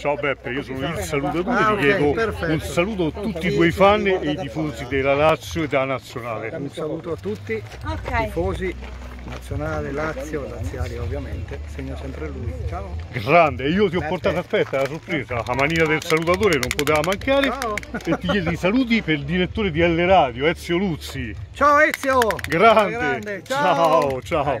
Ciao Beppe, io sono il salutatore, Ah, ti chiedo un saluto a tutti i tuoi fan e i tifosi della Lazio e della Nazionale. Un saluto a tutti, okay. tifosi, nazionale, Lazio, laziali ovviamente, segna sempre lui. Ciao. Grande, io ti ho portato portato aspetta la sorpresa, la manina del salutatore non poteva mancare Ciao. e ti chiedo i saluti per il direttore di L Radio, Ezio Luzzi. Ciao Ezio! Grande, Grande, ciao, ciao. ciao.